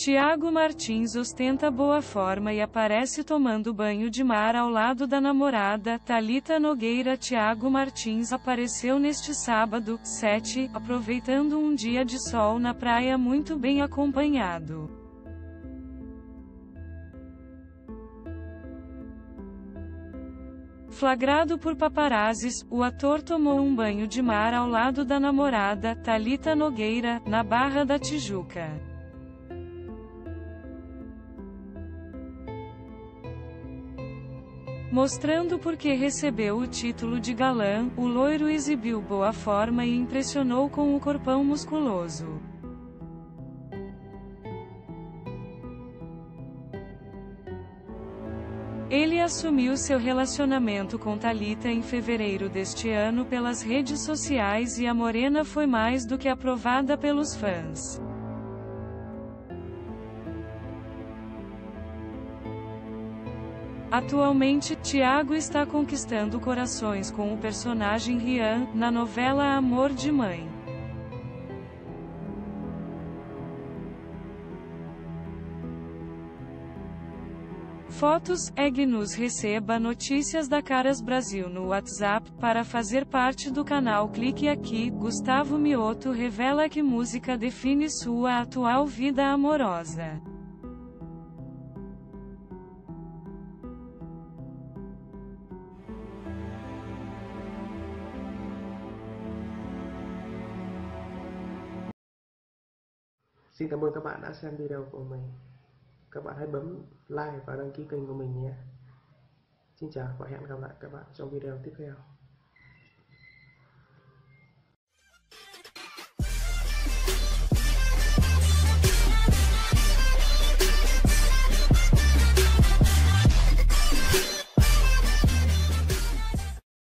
Tiago Martins ostenta boa forma e aparece tomando banho de mar ao lado da namorada, Talita Nogueira. Tiago Martins apareceu neste sábado, 7, aproveitando um dia de sol na praia muito bem acompanhado. Flagrado por paparazzis, o ator tomou um banho de mar ao lado da namorada, Talita Nogueira, na Barra da Tijuca. Mostrando por que recebeu o título de galã, o loiro exibiu boa forma e impressionou com o corpão musculoso. Ele assumiu seu relacionamento com Talita em fevereiro deste ano pelas redes sociais e a morena foi mais do que aprovada pelos fãs. Atualmente, Tiago está conquistando corações com o personagem Rian, na novela Amor de Mãe. Fotos, Egnos receba notícias da Caras Brasil no WhatsApp, para fazer parte do canal clique aqui, Gustavo Mioto revela que música define sua atual vida amorosa. Xin cảm ơn các bạn đã xem video của mình. Các bạn hãy bấm like và đăng ký kênh của mình nhé. Xin chào và hẹn gặp lại các bạn trong video tiếp theo.